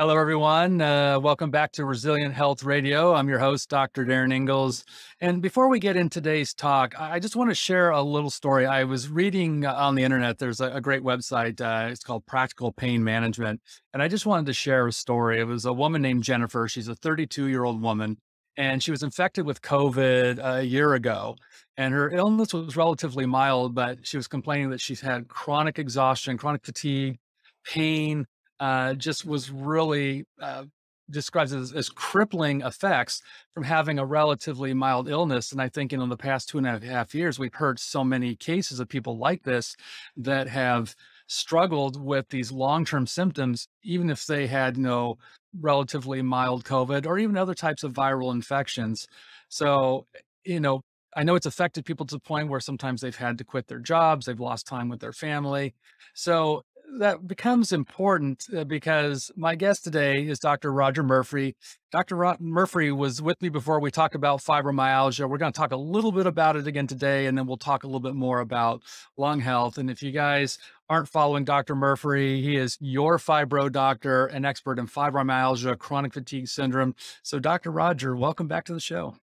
Hello, everyone. Uh, welcome back to Resilient Health Radio. I'm your host, Dr. Darin Ingels. And before we get in today's talk, I just want to share a little story. I was reading uh, on the internet, there's a, a great website. Uh, it's called Practical Pain Management. And I just wanted to share a story. It was a woman named Jennifer. She's a 32 year old woman, and she was infected with COVID a year ago. And her illness was relatively mild, but she was complaining that she's had chronic exhaustion, chronic fatigue, pain, uh, just was really uh, describes as, as, crippling effects from having a relatively mild illness. And I think in the past two and a half years, we've heard so many cases of people like this that have struggled with these long-term symptoms, even if they had know relatively mild COVID or even other types of viral infections. So, you know, I know it's affected people to the point where sometimes they've had to quit their jobs, they've lost time with their family. So that becomes important uh, because my guest today is Dr. Rodger Murphree. Dr. Ro- Murphree was with me before we talked about fibromyalgia. We're going to talk a little bit about it again today, and then we'll talk a little bit more about lung health. And if you guys aren't following Dr. Murphree, he is your fibro doctor, an expert in fibromyalgia, chronic fatigue syndrome. So, Dr. Rodger, welcome back to the show.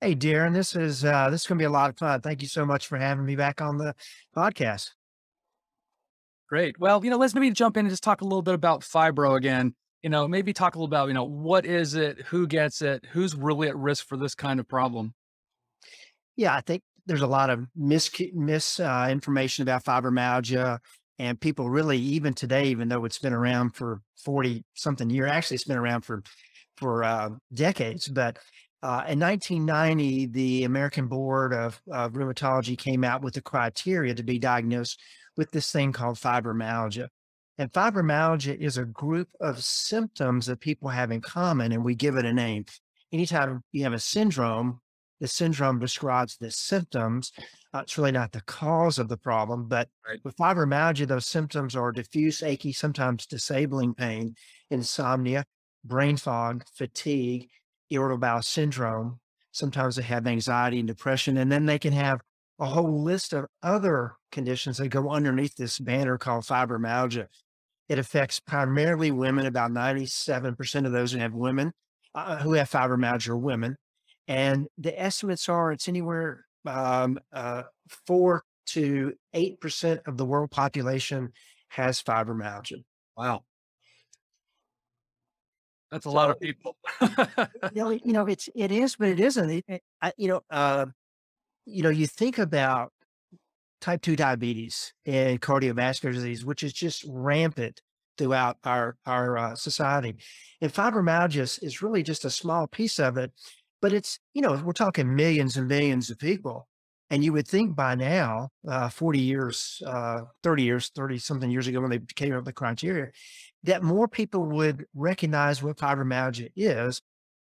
Hey, Darin, this is uh, this is going to be a lot of fun. Thank you so much for having me back on the podcast. Great. Well, you know, let's maybe jump in and just talk a little bit about fibro again. You know, maybe talk a little about, you know, what is it, who gets it, who's really at risk for this kind of problem. Yeah, I think there's a lot of mis misinformation uh, about fibromyalgia, and people really, even today, even though it's been around for 40 something years, actually it's been around for for uh, decades. But uh, in 1990, the American Board of, of Rheumatology came out with the criteria to be diagnosed with this thing called fibromyalgia. And fibromyalgia is a group of symptoms that people have in common, and we give it a name. Anytime you have a syndrome, the syndrome describes the symptoms. Uh, it's really not the cause of the problem, but right. with fibromyalgia, those symptoms are diffuse, achy, sometimes disabling pain, insomnia, brain fog, fatigue, irritable bowel syndrome. Sometimes they have anxiety and depression, and then they can have a whole list of other conditions that go underneath this banner called fibromyalgia. It affects primarily women. About 97% of those who have women uh, who have fibromyalgia are women. And the estimates are it's anywhere um, uh, 4 to 8% of the world population has fibromyalgia. Wow. That's a so, lot of people. you, know, you know, it's, it is, but it isn't. It, I, you know, uh, you know, you think about type 2 diabetes and cardiovascular disease, which is just rampant throughout our, our uh, society. And fibromyalgia is really just a small piece of it, but it's, you know, we're talking millions and millions of people. And you would think by now, uh, 40 years, uh, 30 years, 30 something years ago when they came up with the criteria, that more people would recognize what fibromyalgia is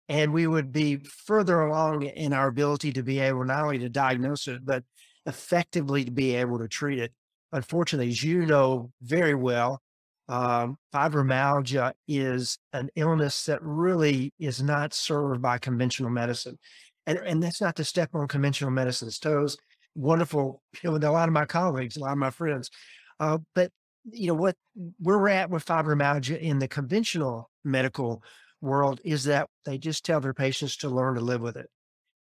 and we would be further along in our ability to be able not only to diagnose it, but effectively to be able to treat it. Unfortunately, as you know very well, um, fibromyalgia is an illness that really is not served by conventional medicine. And, and that's not to step on conventional medicine's toes. Wonderful, you know, with a lot of my colleagues, a lot of my friends. Uh, but, you know, what where we're at with fibromyalgia in the conventional medical world is that they just tell their patients to learn to live with it.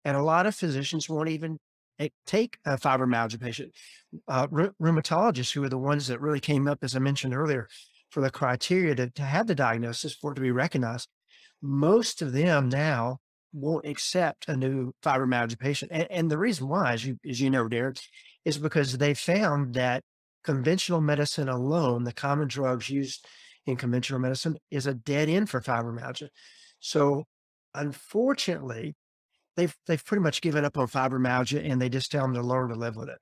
And a lot of physicians won't even eh, take a fibromyalgia patient. Uh, rheumatologists, who are the ones that really came up, as I mentioned earlier, for the criteria to, to have the diagnosis for it to be recognized, most of them now won't accept a new fibromyalgia patient. And, and the reason why, as you, as you know, Derek, is because they found that conventional medicine alone, the common drugs used in conventional medicine is a dead end for fibromyalgia. So unfortunately, they've they've pretty much given up on fibromyalgia and they just tell them to learn to live with it.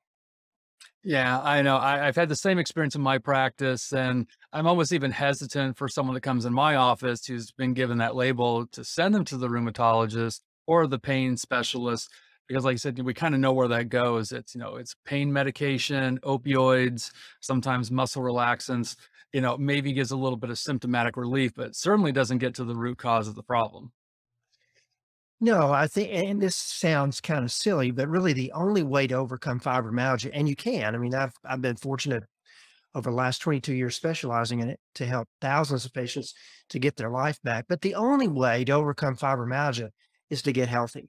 Yeah, I know. I, have had the same experience in my practice, and I'm almost even hesitant for someone that comes in my office who's been given that label to send them to the rheumatologist or the pain specialist because like I said, we kind of know where that goes. It's, you know, it's pain medication, opioids, sometimes muscle relaxants you know, maybe gives a little bit of symptomatic relief, but certainly doesn't get to the root cause of the problem. No, I think, and this sounds kind of silly, but really the only way to overcome fibromyalgia, and you can. I mean, I've I've been fortunate over the last 22 years specializing in it to help thousands of patients to get their life back. But the only way to overcome fibromyalgia is to get healthy.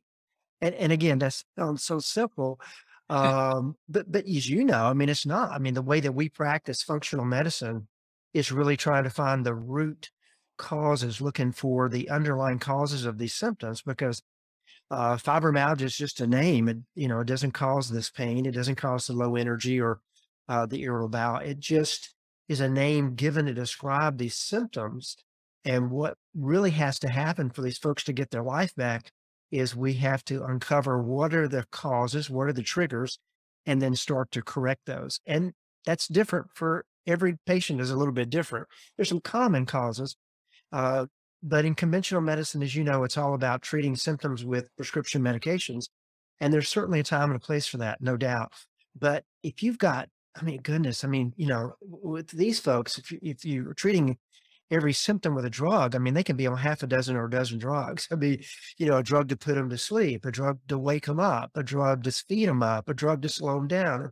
And, and again, that sounds so simple. Um, but, but as you know, I mean, it's not. I mean, the way that we practice functional medicine is really trying to find the root causes, looking for the underlying causes of these symptoms because uh, fibromyalgia is just a name. It, you know, it doesn't cause this pain. It doesn't cause the low energy or uh, the irritable bowel. It just is a name given to describe these symptoms. And what really has to happen for these folks to get their life back is we have to uncover what are the causes, what are the triggers, and then start to correct those. And that's different for every patient is a little bit different. There's some common causes, uh, but in conventional medicine, as you know, it's all about treating symptoms with prescription medications. And there's certainly a time and a place for that, no doubt. But if you've got, I mean, goodness, I mean, you know, with these folks, if, you, if you're treating every symptom with a drug, I mean, they can be on half a dozen or a dozen drugs. I mean, you know, a drug to put them to sleep, a drug to wake them up, a drug to speed them up, a drug to slow them down.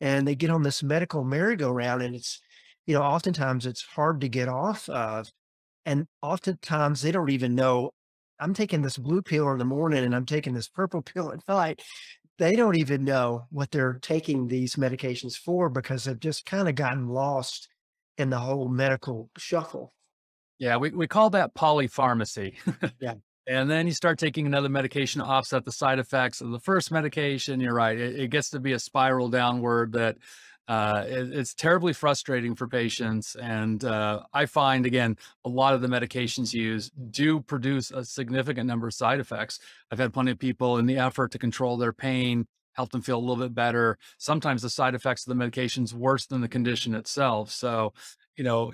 And they get on this medical merry-go-round and it's, you know, oftentimes it's hard to get off of. And oftentimes they don't even know I'm taking this blue pill in the morning and I'm taking this purple pill at night. They don't even know what they're taking these medications for because they've just kind of gotten lost in the whole medical shuffle. Yeah, we, we call that polypharmacy. yeah. And then you start taking another medication to offset the side effects of the first medication. You're right. It, it gets to be a spiral downward that uh, it, it's terribly frustrating for patients. And uh, I find, again, a lot of the medications used do produce a significant number of side effects. I've had plenty of people in the effort to control their pain, help them feel a little bit better. Sometimes the side effects of the medication is worse than the condition itself. So, you know,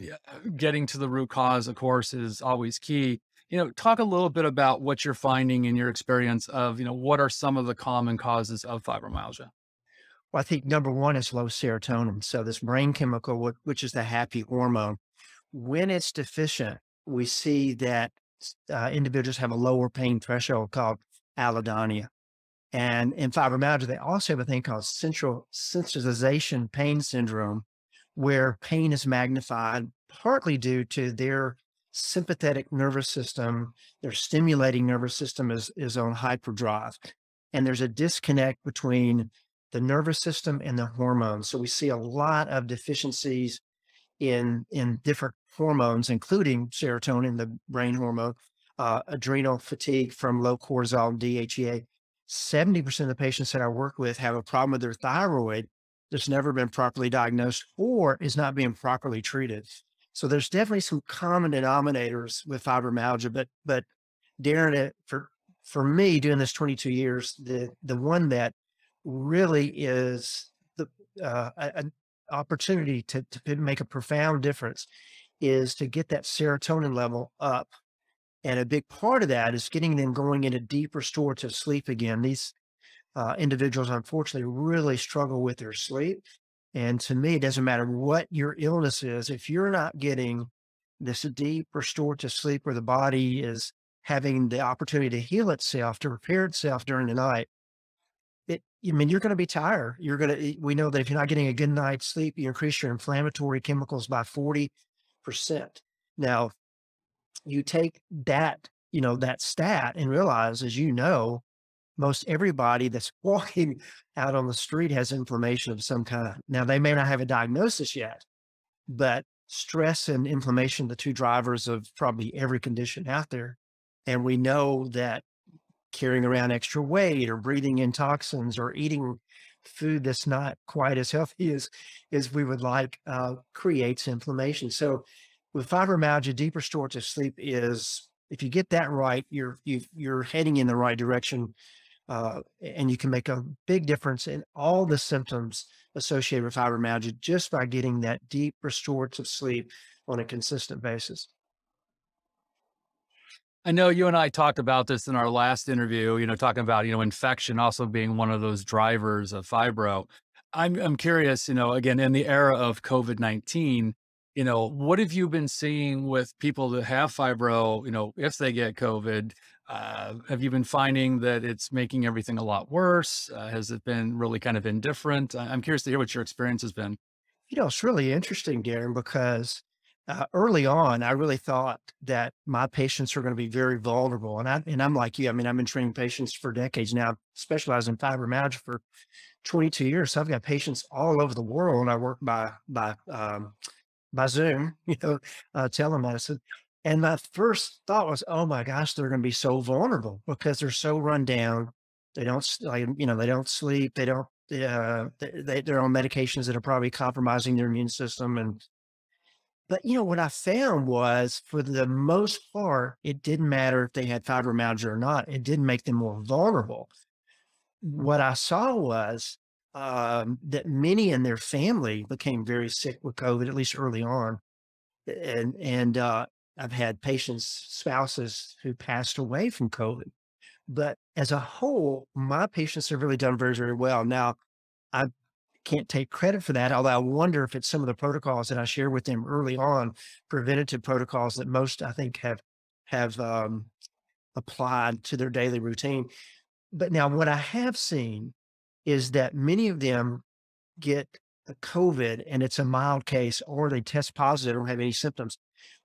getting to the root cause, of course, is always key. You know, talk a little bit about what you're finding in your experience of, you know, what are some of the common causes of fibromyalgia? Well, I think number one is low serotonin. So this brain chemical, which is the happy hormone, when it's deficient, we see that uh, individuals have a lower pain threshold called allodynia. And in fibromyalgia, they also have a thing called central sensitization pain syndrome, where pain is magnified partly due to their sympathetic nervous system, their stimulating nervous system is, is on hyperdrive. And there's a disconnect between the nervous system and the hormones. So we see a lot of deficiencies in in different hormones, including serotonin, the brain hormone, uh, adrenal fatigue from low cortisol, DHEA. 70% of the patients that I work with have a problem with their thyroid that's never been properly diagnosed or is not being properly treated. So there's definitely some common denominators with fibromyalgia, but but Darin, for for me doing this 22 years, the the one that really is the uh, an opportunity to, to make a profound difference is to get that serotonin level up. And a big part of that is getting them going into deep restorative sleep again. These uh, individuals, unfortunately, really struggle with their sleep. And to me, it doesn't matter what your illness is, if you're not getting this deep restorative sleep where the body is having the opportunity to heal itself, to repair itself during the night, it, I mean, you're going to be tired. You're going to, we know that if you're not getting a good night's sleep, you increase your inflammatory chemicals by 40%. Now, you take that, you know, that stat and realize, as you know, most everybody that's walking out on the street has inflammation of some kind. Now, they may not have a diagnosis yet, but stress and inflammation, the two drivers of probably every condition out there. And we know that carrying around extra weight or breathing in toxins or eating food that's not quite as healthy as as we would like uh, creates inflammation. So with fibromyalgia, deep restorative sleep is if you get that right, you're you you're heading in the right direction, uh, and you can make a big difference in all the symptoms associated with fibromyalgia just by getting that deep restorative sleep on a consistent basis. I know you and I talked about this in our last interview, you know, talking about, you know, infection also being one of those drivers of fibro. I'm I'm curious, you know, again, in the era of COVID-19, you know, what have you been seeing with people that have fibro, you know, if they get COVID? Uh, have you been finding that it's making everything a lot worse? Uh, has it been really kind of indifferent? I'm curious to hear what your experience has been. You know, it's really interesting, Darin, because uh, early on, I really thought that my patients are going to be very vulnerable. And I and I'm like you. I mean, I've been training patients for decades now, specialized in fibromyalgia for 22 years. So I've got patients all over the world, and I work by by um, by Zoom, you know, uh, telemedicine. And my first thought was, oh my gosh, they're going to be so vulnerable because they're so run down. They don't like, you know, they don't sleep. They don't. Uh, they, they're on medications that are probably compromising their immune system and but you know what I found was, for the most part, it didn't matter if they had fibromyalgia or not. It didn't make them more vulnerable. What I saw was um, that many in their family became very sick with COVID, at least early on, and and uh, I've had patients, spouses who passed away from COVID. But as a whole, my patients have really done very, very well. Now, I can't take credit for that. Although I wonder if it's some of the protocols that I share with them early on, preventative protocols that most I think have have um, applied to their daily routine. But now, what I have seen is that many of them get COVID and it's a mild case, or they test positive, don't have any symptoms.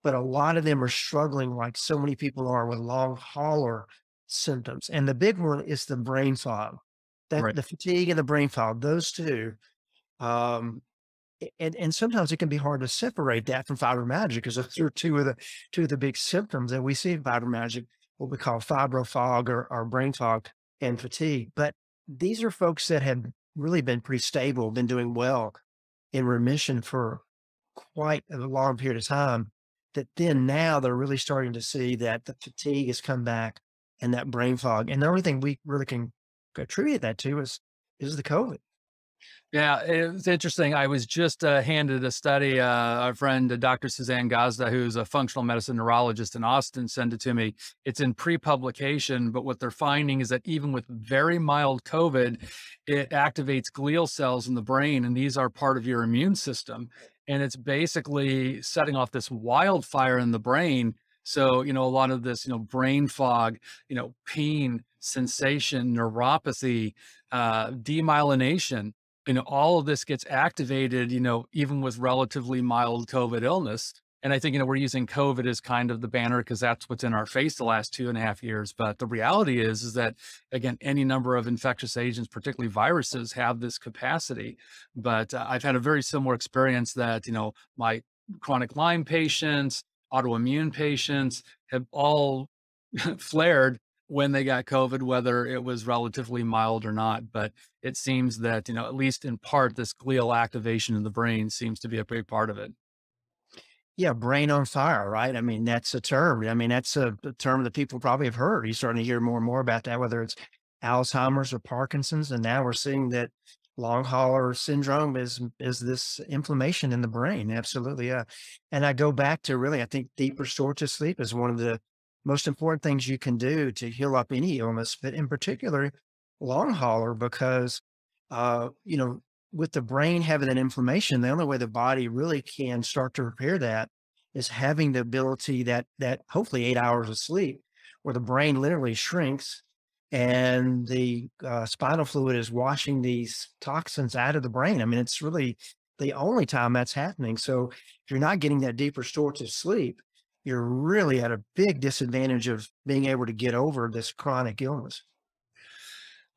But a lot of them are struggling, like so many people are, with long hauler symptoms. And the big one is the brain fog that Right. the fatigue and the brain fog, those two. Um, and and sometimes it can be hard to separate that from fibromyalgia because those are two of the two of the big symptoms that we see in fibromyalgia, what we call fibro fog or, or brain fog and fatigue. But these are folks that have really been pretty stable, been doing well in remission for quite a long period of time. That then now they're really starting to see that the fatigue has come back and that brain fog. And the only thing we really can attribute that to is is the COVID. Yeah, it's interesting. I was just uh, handed a study. Uh, our friend, uh, Dr. Suzanne Gazda, who's a functional medicine neurologist in Austin, sent it to me. It's in pre-publication, but what they're finding is that even with very mild COVID, it activates glial cells in the brain, and these are part of your immune system. And it's basically setting off this wildfire in the brain. So, you know, a lot of this, you know, brain fog, you know, pain, sensation, neuropathy, uh, demyelination you know, all of this gets activated, you know, even with relatively mild COVID illness. And I think, you know, we're using COVID as kind of the banner because that's what's in our face the last two and a half years. But the reality is, is that again, any number of infectious agents, particularly viruses, have this capacity. But uh, I've had a very similar experience that, you know, my chronic Lyme patients, autoimmune patients have all flared when they got COVID, whether it was relatively mild or not. But it seems that, you know, at least in part, this glial activation in the brain seems to be a big part of it. Yeah, brain on fire, right? I mean, that's a term. I mean, that's a, a term that people probably have heard. You're starting to hear more and more about that, whether it's Alzheimer's or Parkinson's, and now we're seeing that long hauler syndrome is is this inflammation in the brain. Absolutely, yeah. And I go back to really, I think deep restorative sleep is one of the most important things you can do to heal up any illness, but in particular, long hauler, because, uh, you know, with the brain having that inflammation, the only way the body really can start to repair that is having the ability that, that hopefully eight hours of sleep, where the brain literally shrinks and the uh, spinal fluid is washing these toxins out of the brain. I mean, it's really the only time that's happening. So if you're not getting that deep restorative sleep, you're really at a big disadvantage of being able to get over this chronic illness.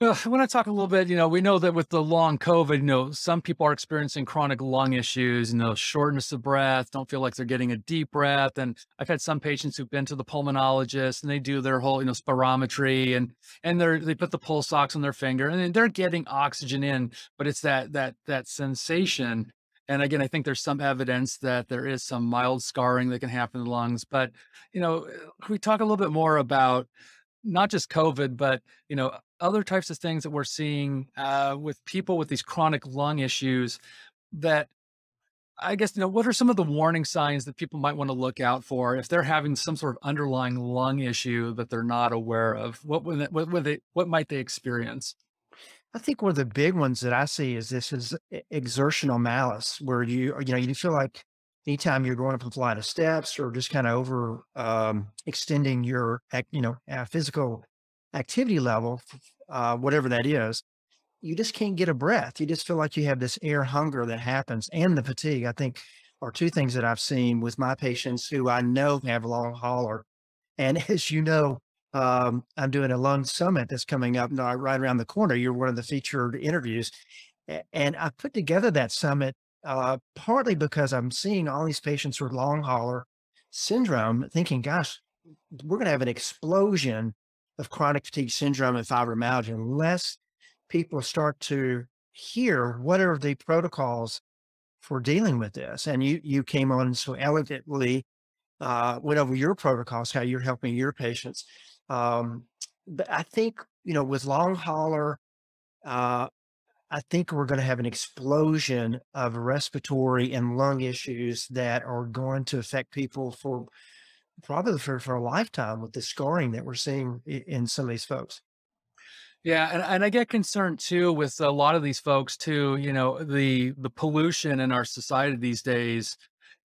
Well, I want to talk a little bit. You know, we know that with the long COVID, you know, some people are experiencing chronic lung issues, you know, shortness of breath, don't feel like they're getting a deep breath. And I've had some patients who've been to the pulmonologist and they do their whole, you know, spirometry and and they're they put the pulse ox on their finger and they're getting oxygen in, but it's that that that sensation and again, I think there's some evidence that there is some mild scarring that can happen in the lungs. But, you know, uh, can we talk a little bit more about not just COVID, but, you know, other types of things that we're seeing uh, with people with these chronic lung issues that I guess, you know, what are some of the warning signs that people might want to look out for if they're having some sort of underlying lung issue that they're not aware of? What would what would they, what might they experience? I think one of the big ones that I see is this is exertional malaise, where you you know you feel like anytime you're going up a flight of steps or just kind of over um, extending your you know uh, physical activity level, uh, whatever that is, you just can't get a breath. You just feel like you have this air hunger that happens and the fatigue. I think are two things that I've seen with my patients who I know have a long hauler. And as you know, um, I'm doing a lung summit that's coming up right around the corner. You're one of the featured interviews. And I put together that summit uh, partly because I'm seeing all these patients with long hauler syndrome, thinking, gosh, we're going to have an explosion of chronic fatigue syndrome and fibromyalgia unless people start to hear what are the protocols for dealing with this. And you you came on so elegantly uh, went over your protocols, how you're helping your patients. Um, but I think you know with long hauler, uh, I think we're going to have an explosion of respiratory and lung issues that are going to affect people for probably for, for a lifetime with the scarring that we're seeing in some of these folks. Yeah, and, and I get concerned too with a lot of these folks too. You know, the the pollution in our society these days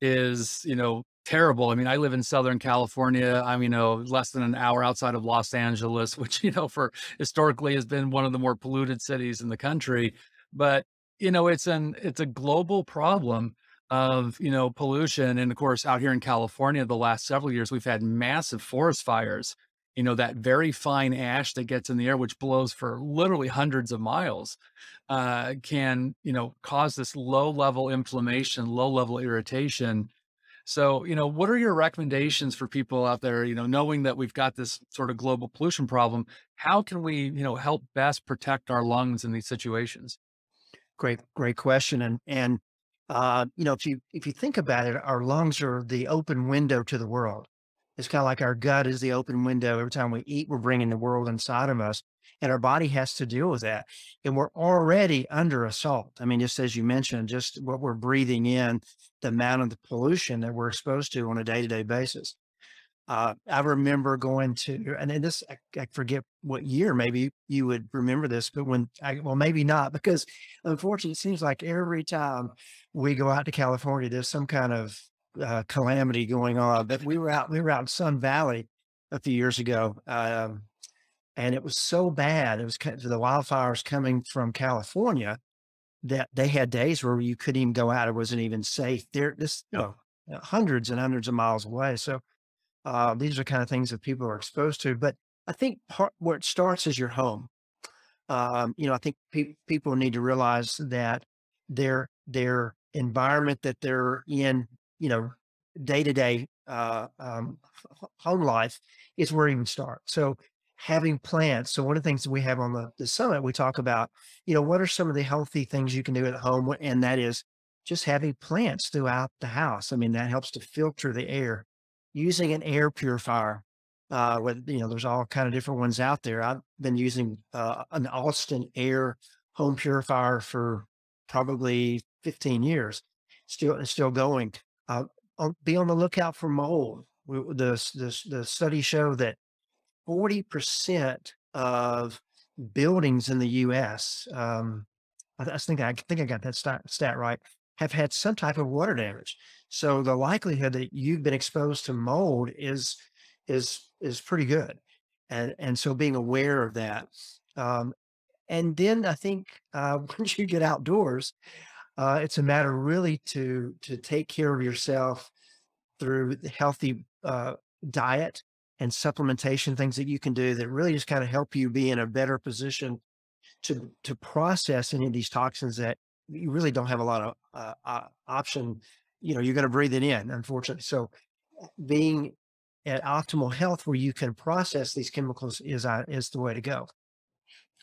is you know terrible. I mean, I live in Southern California. I'm you know less than an hour outside of Los Angeles, which you know for historically has been one of the more polluted cities in the country. But you know, it's an it's a global problem of you know pollution, and of course, out here in California, the last several years we've had massive forest fires you know, that very fine ash that gets in the air, which blows for literally hundreds of miles, uh, can, you know, cause this low level inflammation, low level irritation. So, you know, what are your recommendations for people out there, you know, knowing that we've got this sort of global pollution problem? How can we, you know, help best protect our lungs in these situations? Great, great question. And, and, uh, you know, if you, if you think about it, our lungs are the open window to the world. It's kind of like our gut is the open window. Every time we eat, we're bringing the world inside of us, and our body has to deal with that. And we're already under assault. I mean, just as you mentioned, just what we're breathing in, the amount of the pollution that we're exposed to on a day to day basis. Uh, I remember going to, and in this, I, I, forget what year, maybe you would remember this, but when I, well, maybe not, because unfortunately, it seems like every time we go out to California, there's some kind of uh, calamity going on. But we were out, we were out in Sun Valley a few years ago, um, and it was so bad. It was the wildfires coming from California that they had days where you couldn't even go out. It wasn't even safe. There, this you know, hundreds and hundreds of miles away. So uh, these are kind of things that people are exposed to. But I think part where it starts is your home. Um, you know, I think pe- people need to realize that their their environment that they're in you know, day to day home life is where you can start. So having plants. So one of the things that we have on the, the summit, we talk about, you know, what are some of the healthy things you can do at home? And that is just having plants throughout the house. I mean, that helps to filter the air. Using an air purifier, uh, with, you know, there's all kind of different ones out there. I've been using uh, an Austin Air home purifier for probably 15 years. Still, still going uh, be on the lookout for mold. The, the, the studies show that 40% of buildings in the U.S. Um, I, I, think I think I got that stat, stat right. Have had some type of water damage. So the likelihood that you've been exposed to mold is is is pretty good, and and so being aware of that, um, and then I think uh, once you get outdoors, uh, it's a matter really to to take care of yourself through the healthy uh, diet and supplementation, things that you can do that really just kind of help you be in a better position to to process any of these toxins that you really don't have a lot of uh, uh, option. You know, you're going to breathe it in, unfortunately. So, being at optimal health where you can process these chemicals is uh, is the way to go.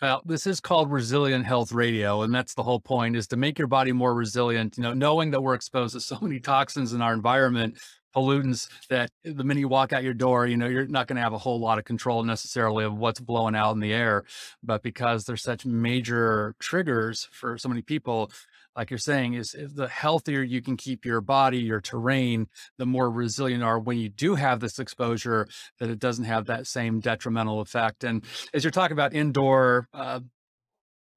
Well, this is called resilient health radio, and that's the whole point: is to make your body more resilient. You know, knowing that we're exposed to so many toxins in our environment, pollutants that the minute you walk out your door, you know, you're not going to have a whole lot of control necessarily of what's blowing out in the air. But because there's such major triggers for so many people, like you're saying, is, is, the healthier you can keep your body, your terrain, the more resilient are when you do have this exposure, that it doesn't have that same detrimental effect. And as you're talking about indoor, uh,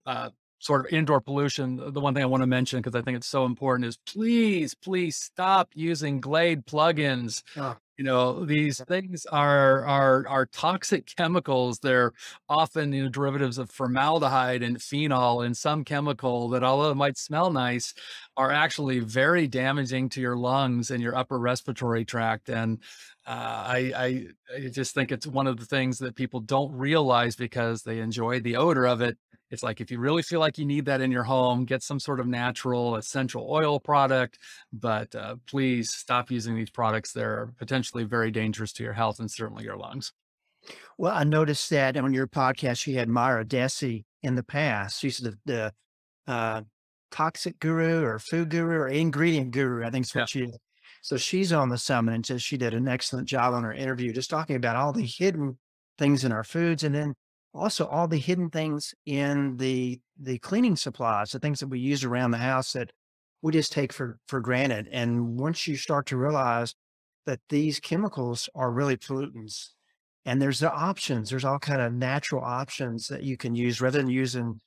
uh, sort of indoor pollution, the one thing I want to mention, because I think it's so important, is please, please stop using Glade plugins. Oh. You know, these things are are are toxic chemicals. They're often, you know, derivatives of formaldehyde and phenol and some chemical that, although it might smell nice, are actually very damaging to your lungs and your upper respiratory tract. And uh, I, I I just think it's one of the things that people don't realize because they enjoy the odor of it. It's like if you really feel like you need that in your home, get some sort of natural essential oil product. But uh, please stop using these products. They're potentially very dangerous to your health and certainly your lungs. Well, I noticed that on your podcast, you had Mira Dessy in the past. She's the, the uh, toxic guru or food guru or ingredient guru, I think is Yeah. what she is. So she's on the summit and says she did an excellent job on her interview, just talking about all the hidden things in our foods and then also all the hidden things in the the cleaning supplies, the things that we use around the house that we just take for for granted. And once you start to realize that these chemicals are really pollutants and there's the options, there's all kind of natural options that you can use rather than using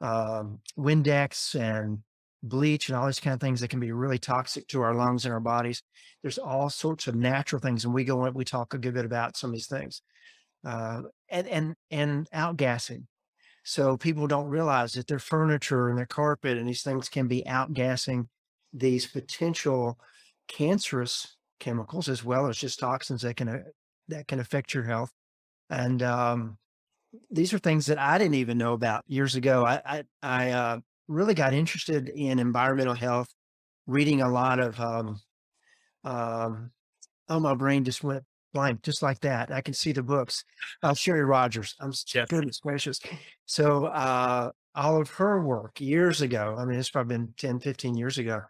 um, Windex and bleach and all these kind of things that can be really toxic to our lungs and our bodies. There's all sorts of natural things, and we go in, we talk a good bit about some of these things, uh, and and and outgassing. So people don't realize that their furniture and their carpet and these things can be outgassing these potential cancerous chemicals as well as just toxins that can uh, that can affect your health. And um, these are things that I didn't even know about years ago. I I, I uh, really got interested in environmental health, reading a lot of um, um, oh, my brain just went blank, just like that. I can see the books. Uh, Sherry Rogers. I'm Yes. goodness gracious. So uh, all of her work years ago. I mean, it's probably been 10, 15 years ago.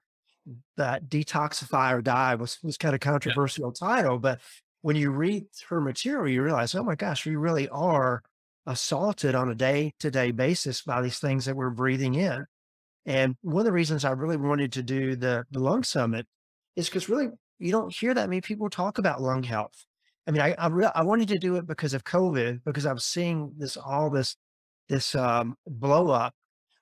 That detoxify or die was was kind of Yeah. controversial title, but when you read her material, you realize, oh my gosh, we really are assaulted on a day to day basis by these things that we're breathing in. And one of the reasons I really wanted to do the, the lung summit is because really you don't hear that many people talk about lung health. I mean, I I, re- I wanted to do it because of COVID, because I was seeing this all this this um, blow up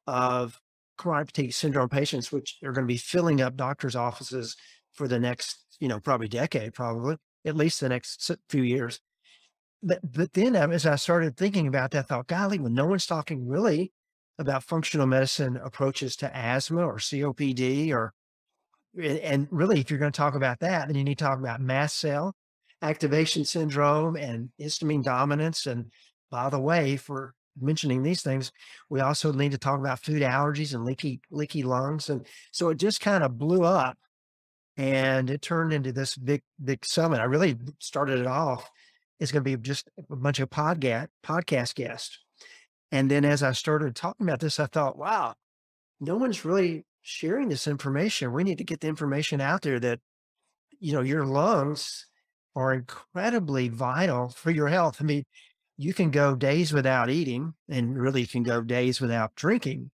of chronic fatigue syndrome patients, which are going to be filling up doctors' offices for the next, you know, probably decade, probably at least the next few years. But but then um, as I started thinking about that, I thought, golly, when no one's talking really about functional medicine approaches to asthma or COPD or and and really, if you're going to talk about that, then you need to talk about mast cell activation syndrome and histamine dominance. And by the way, for mentioning these things, we also need to talk about food allergies and leaky leaky lungs. And so it just kind of blew up and it turned into this big big summit. I really started it off. It's going to be just a bunch of podcast podcast guests. And then as I started talking about this, I thought, wow, no one's really sharing this information. We need to get the information out there that, you know, your lungs are incredibly vital for your health. I mean, you can go days without eating and really you can go days without drinking,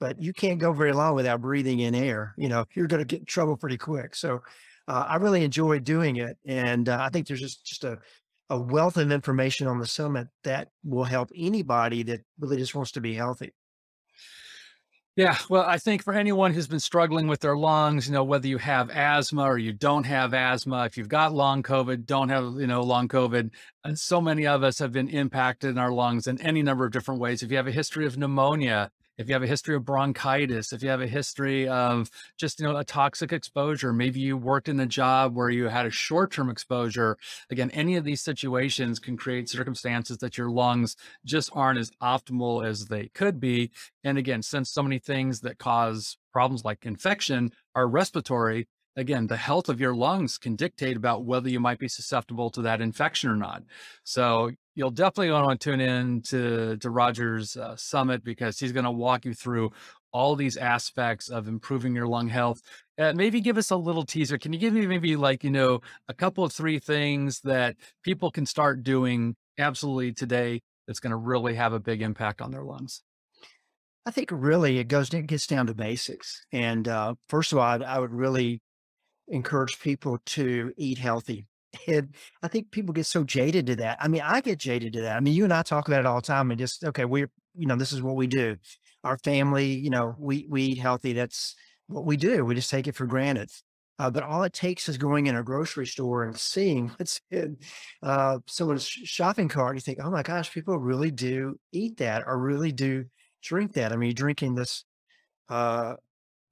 but you can't go very long without breathing in air. You know, you're going to get in trouble pretty quick. So uh, I really enjoyed doing it. And uh, I think there's just, just a, a wealth of information on the summit that will help anybody that really just wants to be healthy. Yeah, well, I think for anyone who's been struggling with their lungs, you know, whether you have asthma or you don't have asthma, if you've got long COVID, don't have, you know, long COVID, and so many of us have been impacted in our lungs in any number of different ways. If you have a history of pneumonia, if you have a history of bronchitis, if you have a history of just, you know, a toxic exposure, maybe you worked in a job where you had a short-term exposure, again, any of these situations can create circumstances that your lungs just aren't as optimal as they could be and again, since so many things that cause problems like infection are respiratory, again, the health of your lungs can dictate about whether you might be susceptible to that infection or not. So you'll definitely want to tune in to, to Rodger's uh, summit because he's going to walk you through all these aspects of improving your lung health. Uh, maybe give us a little teaser. Can you give me maybe like, you know, a couple of three things that people can start doing absolutely today that's going to really have a big impact on their lungs? I think really it goes it gets down to basics. And uh, first of all, I'd, I would really encourage people to eat healthy. And I think people get so jaded to that. I mean, I get jaded to that. I mean, you and I talk about it all the time and just, okay, we're, you know, this is what we do. Our family, you know, we, we eat healthy. That's what we do. We just take it for granted. Uh, but all it takes is going in a grocery store and seeing what's in uh, someone's shopping cart. You think, oh my gosh, people really do eat that or really do drink that. I mean, you're drinking this uh,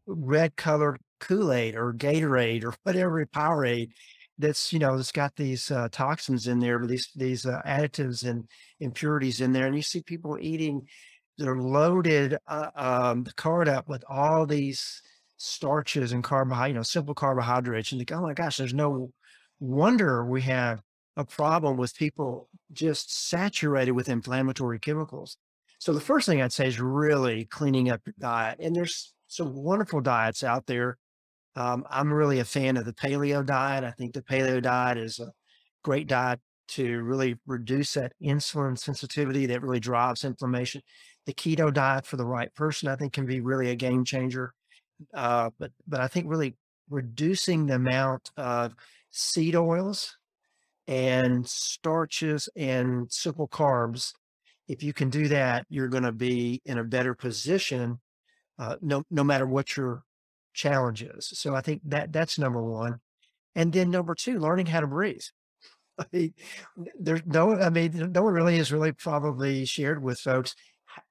red colored Kool-Aid or Gatorade or whatever Powerade that's you know it's got these uh, toxins in there, these these uh, additives and impurities in there, and you see people eating they're loaded uh, um, card up with all these starches and carbohydrates, you know, simple carbohydrates, and think, oh my gosh, there's no wonder we have a problem with people just saturated with inflammatory chemicals. So the first thing I'd say is really cleaning up your diet, and there's some wonderful diets out there um, I'm really a fan of the paleo diet. I think the paleo diet is a great diet to really reduce that insulin sensitivity that really drives inflammation. The keto diet for the right person, I think, can be really a game changer. Uh, but but I think really reducing the amount of seed oils and starches and simple carbs, if you can do that, you're going to be in a better position. Uh, no no matter what your challenges. So I think that that's number one. And then number two, learning how to breathe. I mean, there's no, I mean, no one really has really probably shared with folks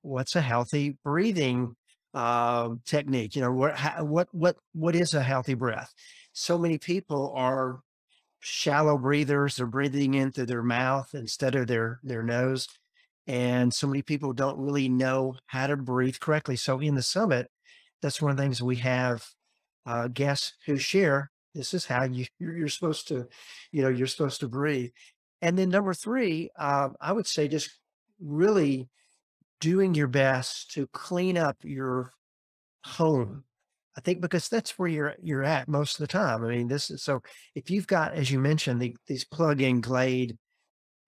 what's a healthy breathing um, technique. You know, what, how, what, what, what is a healthy breath? So many people are shallow breathers. They're breathing in through their mouth instead of their, their nose. And so many people don't really know how to breathe correctly. So in the summit, that's one of the things we have uh, guests who share. This is how you you're supposed to, you know, you're supposed to breathe. And then number three, um, I would say just really doing your best to clean up your home. I think because that's where you're you're at most of the time. I mean, this is so if you've got, as you mentioned, the, these plug-in Glade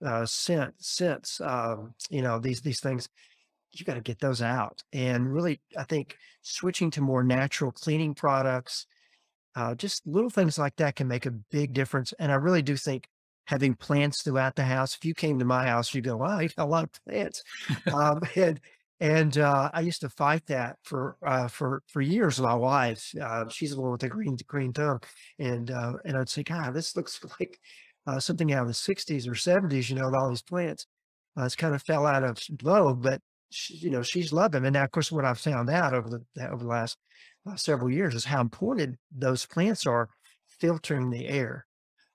uh, scent scents, um, you know, these these things you got to get those out. And really, I think switching to more natural cleaning products, uh, just little things like that can make a big difference. And I really do think having plants throughout the house. If you came to my house, you'd go, "Wow, you got a lot of plants," um, and and uh, I used to fight that for uh, for for years. with My wife, uh, she's the one with the green green thumb, and uh, and I'd say, "God, this looks like uh, something out of the '60s or '70s." You know, with all these plants. Uh, it's kind of fell out of vogue, but she, you know, she's loved them. And now, of course, what I've found out over the over the last uh, several years is how important those plants are filtering the air.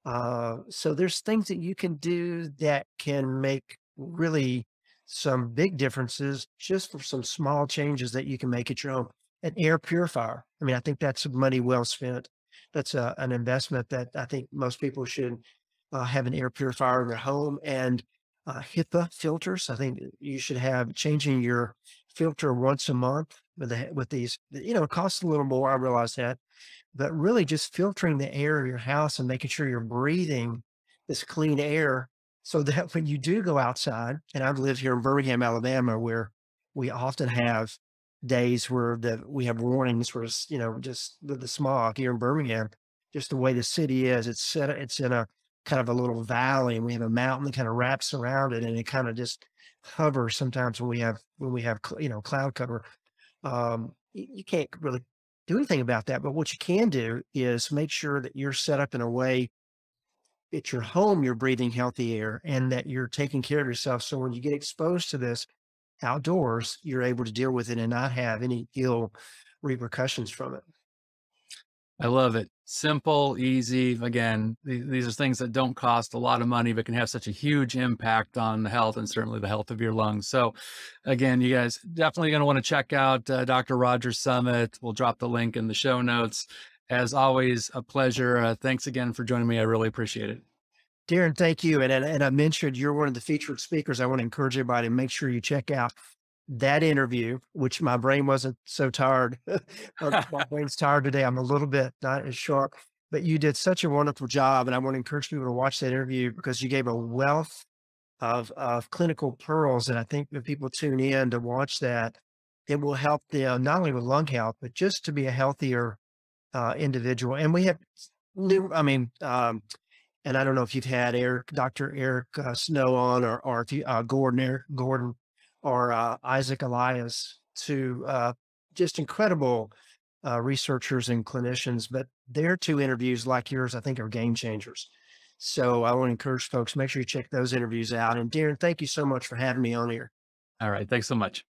Uh, so there's things that you can do that can make really some big differences just for some small changes that you can make at your home. An air purifier. I mean, I think that's money well spent. That's a, an investment that I think most people should uh, have an air purifier in their home. And uh, HEPA filters. I think you should have changing your filter once a month with the, with these. You know, it costs a little more. I realize that, but really just filtering the air of your house and making sure you're breathing this clean air, so that when you do go outside, and I've lived here in Birmingham, Alabama, where we often have days where the we have warnings where you know just the, the smog here in Birmingham, just the way the city is. It's set. It's in a kind of a little valley and we have a mountain that kind of wraps around it and it kind of just hovers sometimes when we have when we have you know cloud cover. Um you can't really do anything about that but what you can do is make sure that you're set up in a way at your home you're breathing healthy air and that you're taking care of yourself so when you get exposed to this outdoors you're able to deal with it and not have any ill repercussions from it I love it. Simple, easy. Again, th- these are things that don't cost a lot of money, but can have such a huge impact on the health and certainly the health of your lungs. So, again, you guys definitely going to want to check out uh, Dr. Rodger's Summit. We'll drop the link in the show notes. As always, a pleasure. Uh, thanks again for joining me. I really appreciate it. Darin, thank you. And, and, and I mentioned you're one of the featured speakers. I want to encourage everybody to make sure you check out that interview, which my brain wasn't so tired. my brain's tired today. I'm a little bit not as sharp, but you did such a wonderful job. And I want to encourage people to watch that interview because you gave a wealth of, of clinical pearls. And I think if people tune in to watch that, it will help them not only with lung health, but just to be a healthier uh, individual. And we have new, I mean, um, and I don't know if you've had Eric, Dr. Eric uh, Snow on or, or if you, uh, Gordon, Eric, Gordon or uh, Isaac Eliaz to uh, just incredible uh, researchers and clinicians, but their two interviews, like yours, I think are game changers. So I want to encourage folks, make sure you check those interviews out. And Darin, thank you so much for having me on here. All right. Thanks so much.